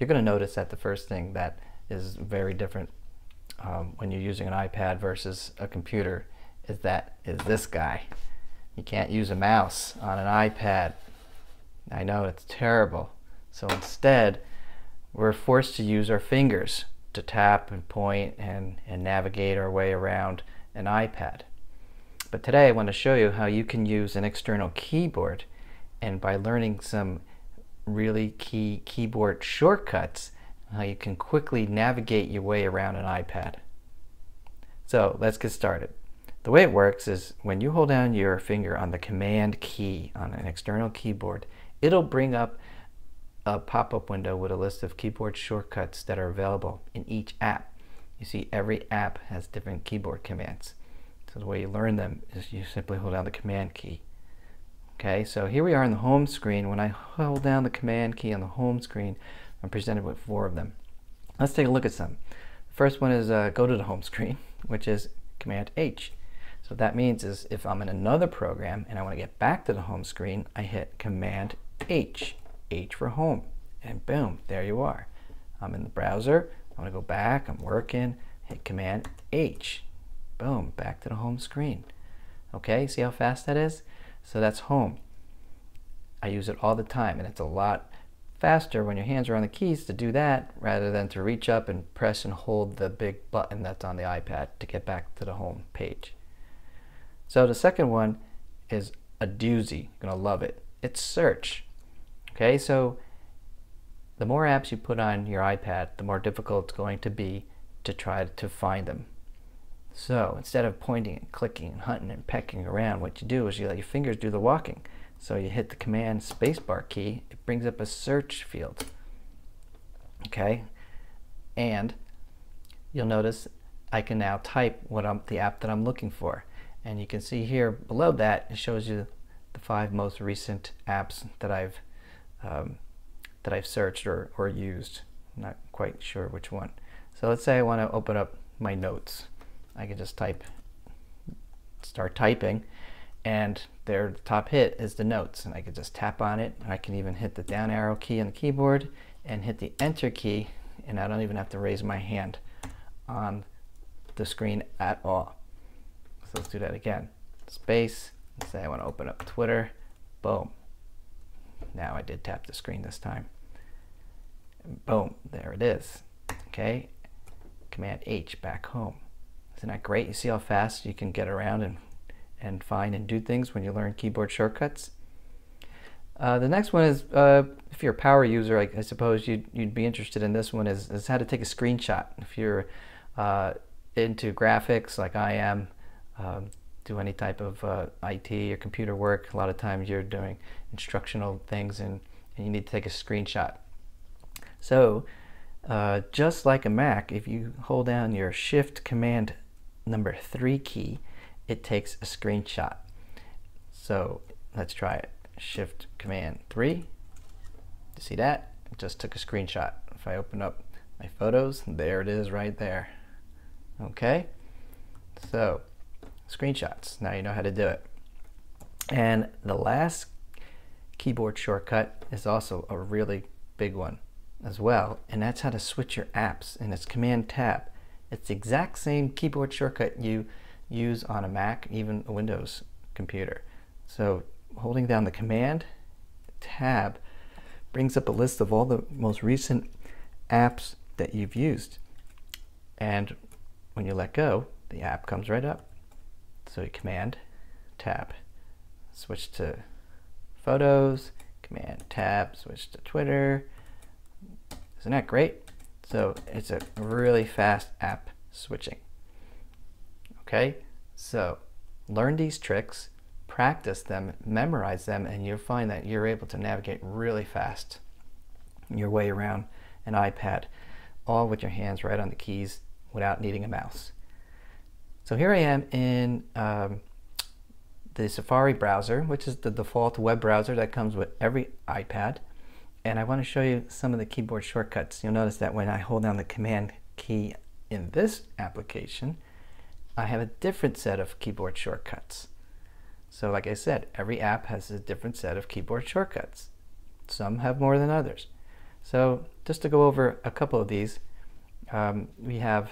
you're going to notice that the first thing that is very different um, when you're using an iPad versus a computer is that is this guy. You can't use a mouse on an iPad. I know it's terrible. So instead, we're forced to use our fingers to tap and point and, and navigate our way around an iPad. But today I want to show you how you can use an external keyboard and by learning some really key keyboard shortcuts how you can quickly navigate your way around an iPad. So let's get started. The way it works is when you hold down your finger on the command key on an external keyboard, it'll bring up a pop-up window with a list of keyboard shortcuts that are available in each app. You see every app has different keyboard commands. So the way you learn them is you simply hold down the command key. Okay, so here we are on the home screen. When I hold down the command key on the home screen, I'm presented with four of them. Let's take a look at some. The first one is uh, go to the home screen, which is Command H. So that means is if I'm in another program and I want to get back to the home screen, I hit Command H, H for home, and boom, there you are. I'm in the browser, I want to go back, I'm working, hit Command H, boom, back to the home screen. Okay, see how fast that is? So that's home. I use it all the time and it's a lot faster when your hands are on the keys to do that rather than to reach up and press and hold the big button that's on the iPad to get back to the home page. So the second one is a doozy. You're going to love it. It's search. Okay, so the more apps you put on your iPad, the more difficult it's going to be to try to find them. So instead of pointing and clicking and hunting and pecking around, what you do is you let your fingers do the walking. So you hit the command spacebar key, it brings up a search field. Okay, and you'll notice I can now type what I'm, the app that I'm looking for. And you can see here below that, it shows you the five most recent apps that I've um, that I've searched or, or used. I'm not quite sure which one. So let's say I want to open up my notes. I can just type, start typing, and there the top hit is the notes. And I can just tap on it. I can even hit the down arrow key on the keyboard and hit the enter key and I don't even have to raise my hand on the screen at all. So let's do that again. Space. Say I want to open up Twitter. Boom. Now I did tap the screen this time. Boom. There it is. Okay. Command H back home isn't that great you see how fast you can get around and and find and do things when you learn keyboard shortcuts. Uh, the next one is, uh, if you're a power user, I, I, suppose you'd, you'd be interested in this one, is, is how to take a screenshot. If you're uh, into graphics like I am, um, do any type of uh, IT or computer work, a lot of times you're doing instructional things and, and you need to take a screenshot. So, uh, just like a Mac, if you hold down your Shift Command number 3 key, it takes a screenshot. So let's try it. Shift Command 3. You See that? It just took a screenshot. If I open up my photos, there it is right there. Okay? So, screenshots. Now you know how to do it. And the last keyboard shortcut is also a really big one as well, and that's how to switch your apps, and it's Command Tab. It's the exact same keyboard shortcut you use on a Mac, even a Windows computer. So holding down the Command tab brings up a list of all the most recent apps that you've used. And when you let go, the app comes right up. So Command tab, switch to Photos, Command tab, switch to Twitter. Isn't that great? So it's a really fast app switching. Okay, so learn these tricks, practice them, memorize them, and you'll find that you're able to navigate really fast your way around an iPad, all with your hands right on the keys without needing a mouse. So here I am in um, the Safari browser, which is the default web browser that comes with every iPad. And I want to show you some of the keyboard shortcuts. You'll notice that when I hold down the command key in this application, I have a different set of keyboard shortcuts. So like I said, every app has a different set of keyboard shortcuts. Some have more than others. So just to go over a couple of these, um, we have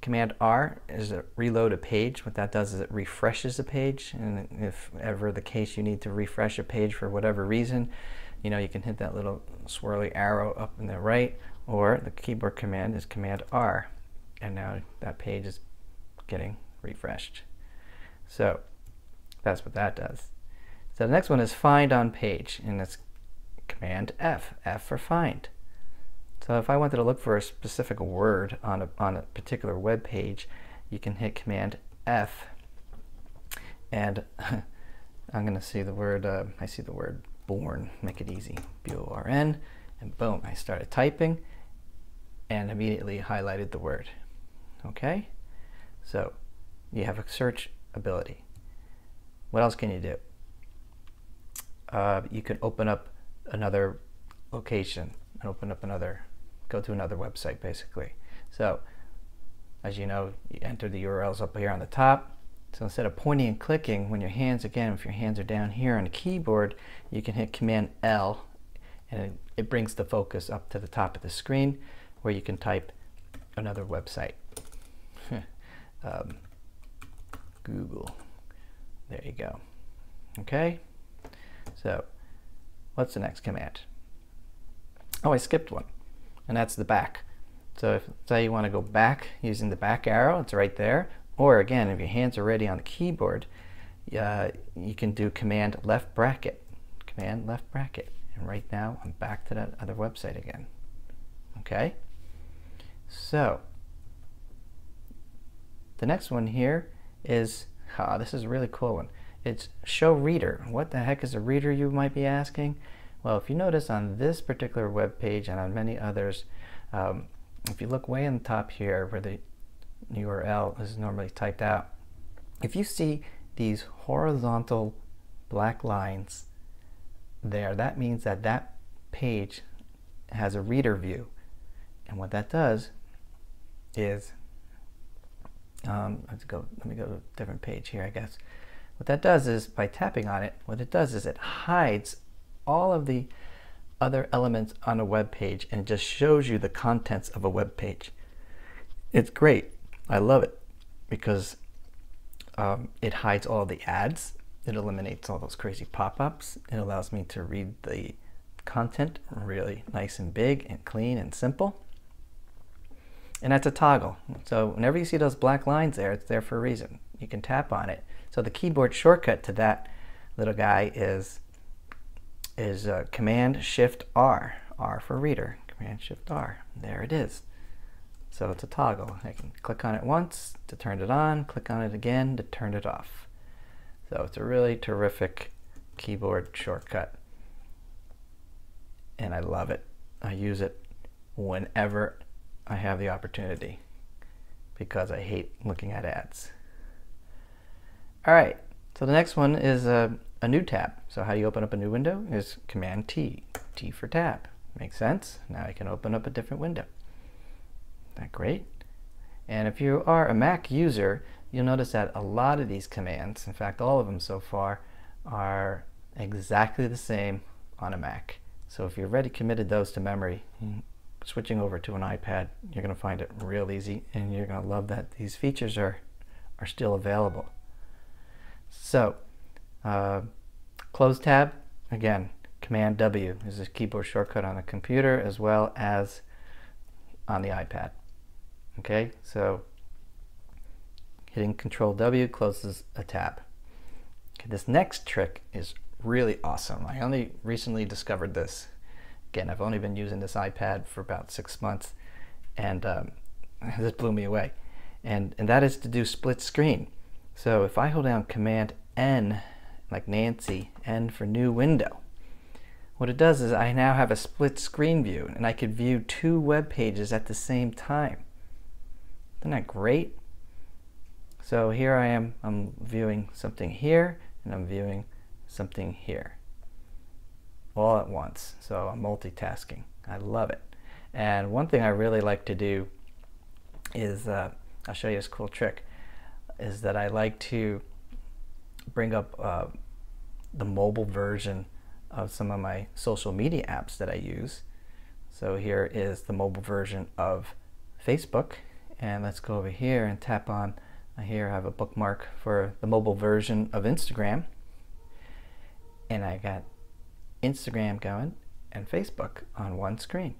Command R is a reload a page. What that does is it refreshes a page, and if ever the case you need to refresh a page for whatever reason, you know you can hit that little swirly arrow up in the right, or the keyboard command is Command R, and now that page is getting refreshed. So that's what that does. So the next one is Find on Page, and it's Command F, F for Find. So if I wanted to look for a specific word on a, on a particular web page, you can hit Command F, and I'm going to see the word, uh, I see the word born, make it easy, B-O-R-N, and boom, I started typing and immediately highlighted the word. Okay? So you have a search ability. What else can you do? Uh, you can open up another location and open up another go to another website basically. So as you know, you enter the URLs up here on the top. So instead of pointing and clicking, when your hands, again, if your hands are down here on the keyboard, you can hit Command L and it, it brings the focus up to the top of the screen where you can type another website. um, Google. There you go. Okay? So, what's the next command? Oh, I skipped one and that's the back. So if say you want to go back using the back arrow, it's right there. Or again, if your hands are ready on the keyboard, uh, you can do Command left bracket, Command left bracket. And right now I'm back to that other website again. Okay? So the next one here is, ah, this is a really cool one. It's show reader. What the heck is a reader you might be asking? Well, if you notice on this particular web page and on many others, um, if you look way on the top here where the URL is normally typed out, if you see these horizontal black lines there, that means that that page has a reader view. And what that does is, um, let's go, let me go to a different page here, I guess. What that does is, by tapping on it, what it does is it hides all of the other elements on a web page and it just shows you the contents of a web page. It's great. I love it because um, it hides all the ads. It eliminates all those crazy pop-ups. It allows me to read the content really nice and big and clean and simple. And that's a toggle. So whenever you see those black lines there, it's there for a reason. You can tap on it. So the keyboard shortcut to that little guy is is uh, Command Shift R. R for reader. Command Shift R. There it is. So it's a toggle. I can click on it once to turn it on, click on it again to turn it off. So it's a really terrific keyboard shortcut. And I love it. I use it whenever I have the opportunity because I hate looking at ads. All right, so the next one is uh, a new tab. So how do you open up a new window is Command T, T for tab. Makes sense? Now I can open up a different window. Great? And if you are a Mac user, you'll notice that a lot of these commands, in fact all of them so far, are exactly the same on a Mac. So if you've already committed those to memory, switching over to an iPad, you're going to find it real easy and you're going to love that these features are, are still available. So uh, close tab, again, Command W is a keyboard shortcut on the computer as well as on the iPad. Okay, so hitting Control W closes a tab. Okay, this next trick is really awesome. I only recently discovered this. Again, I've only been using this iPad for about six months and um, this blew me away. And, and that is to do split screen. So if I hold down Command N like Nancy, N for new window. What it does is I now have a split screen view and I could view two web pages at the same time. Isn't that great? So here I am, I'm viewing something here and I'm viewing something here all at once. So I'm multitasking. I love it. And one thing I really like to do is, uh, I'll show you this cool trick, is that I like to bring up uh, the mobile version of some of my social media apps that I use. So here is the mobile version of Facebook. And let's go over here and tap on, here I have a bookmark for the mobile version of Instagram. And I got Instagram going and Facebook on one screen.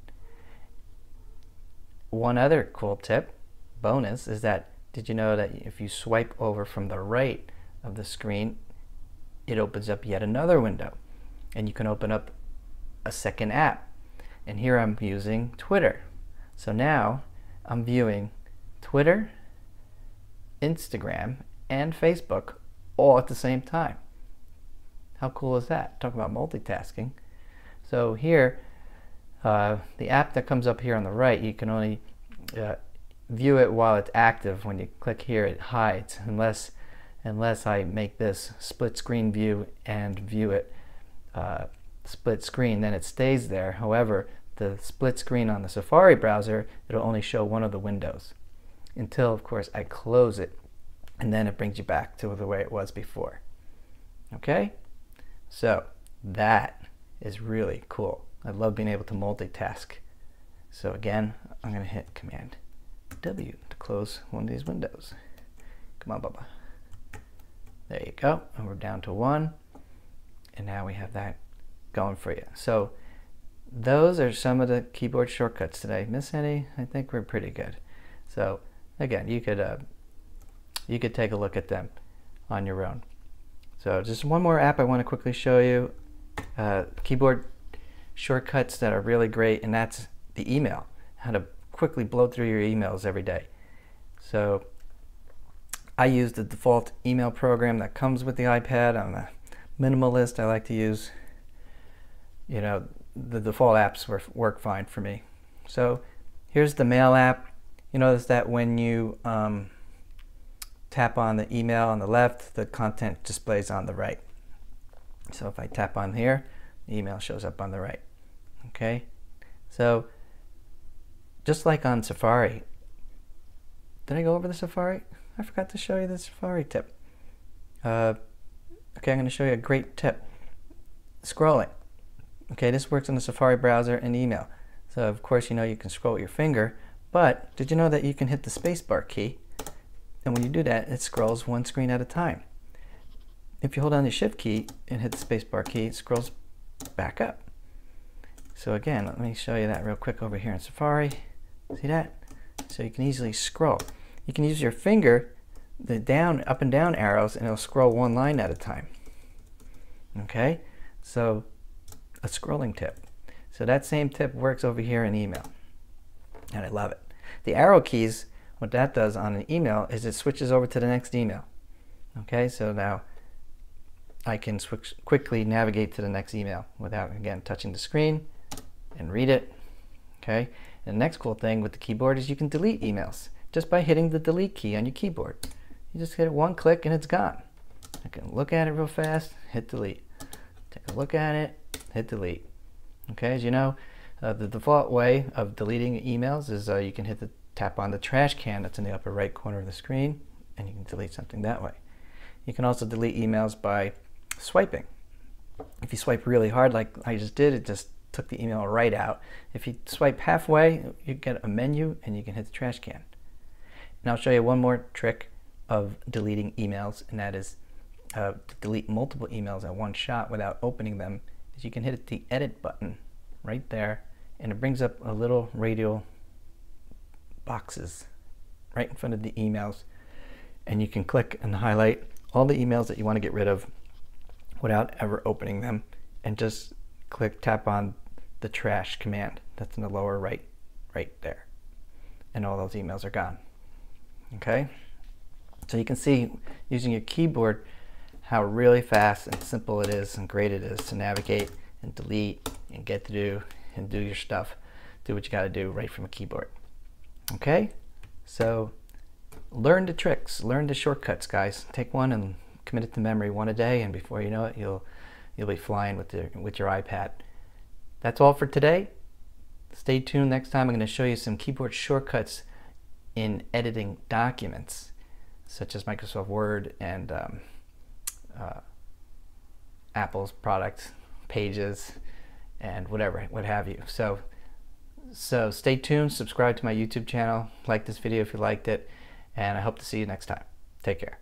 One other cool tip, bonus, is that did you know that if you swipe over from the right of the screen, it opens up yet another window and you can open up a second app. And here I'm using Twitter. So now I'm viewing Twitter, Instagram, and Facebook all at the same time. How cool is that? Talk about multitasking. So here, uh, the app that comes up here on the right, you can only uh, view it while it's active. When you click here, it hides unless unless I make this split screen view and view it uh, split screen, then it stays there. However, the split screen on the Safari browser, it'll only show one of the windows until, of course, I close it and then it brings you back to the way it was before. Okay? So that is really cool. I love being able to multitask. So again, I'm going to hit Command W to close one of these windows. Come on, Bubba. There you go. And we're down to one. And now we have that going for you. So those are some of the keyboard shortcuts today. Miss any? I think we're pretty good. So again, you could uh, you could take a look at them on your own. So just one more app I want to quickly show you. Uh, keyboard shortcuts that are really great, and that's the email. How to quickly blow through your emails every day. So I use the default email program that comes with the iPad. I'm a minimalist. I like to use, you know, the default apps work, work fine for me. So here's the mail app. You notice that when you um, tap on the email on the left, the content displays on the right. So if I tap on here, the email shows up on the right. Okay, so just like on Safari, did I go over the Safari? I forgot to show you the Safari tip. Uh, okay, I'm going to show you a great tip. Scrolling. Okay, this works on the Safari browser and email. So of course you know you can scroll with your finger, but did you know that you can hit the spacebar key and when you do that, it scrolls one screen at a time. If you hold down the shift key and hit the spacebar key, it scrolls back up. So again, let me show you that real quick over here in Safari. See that? So you can easily scroll. You can use your finger, the down, up and down arrows, and it'll scroll one line at a time. Okay? So a scrolling tip. So that same tip works over here in email. And I love it. The arrow keys what that does on an email is it switches over to the next email. Okay, so now I can switch, quickly navigate to the next email without, again, touching the screen and read it. Okay, and the next cool thing with the keyboard is you can delete emails just by hitting the delete key on your keyboard. You just hit it one click and it's gone. I can look at it real fast, hit delete. Take a look at it, hit delete. Okay, as you know, uh, the default way of deleting emails is uh, you can hit the tap on the trash can that's in the upper right corner of the screen and you can delete something that way. You can also delete emails by swiping. If you swipe really hard like I just did, it just took the email right out. If you swipe halfway, you get a menu and you can hit the trash can. And I'll show you one more trick of deleting emails, and that is uh, to delete multiple emails at one shot without opening them, is you can hit the edit button right there, and it brings up a little radial boxes right in front of the emails. And you can click and highlight all the emails that you want to get rid of without ever opening them. And just click tap on the trash command that's in the lower right right there. And all those emails are gone. Okay? So you can see using your keyboard how really fast and simple it is and great it is to navigate and delete and get to do and do your stuff do what you got to do right from a keyboard Okay, so learn the tricks, learn the shortcuts, guys. Take one and commit it to memory one a day, and before you know it, you'll you'll be flying with your with your iPad. That's all for today. Stay tuned. Next time, I'm going to show you some keyboard shortcuts in editing documents, such as Microsoft Word and um, uh, Apple's products, Pages, and whatever, what have you. So So stay tuned, subscribe to my YouTube channel, like this video if you liked it, and I hope to see you next time. Take care.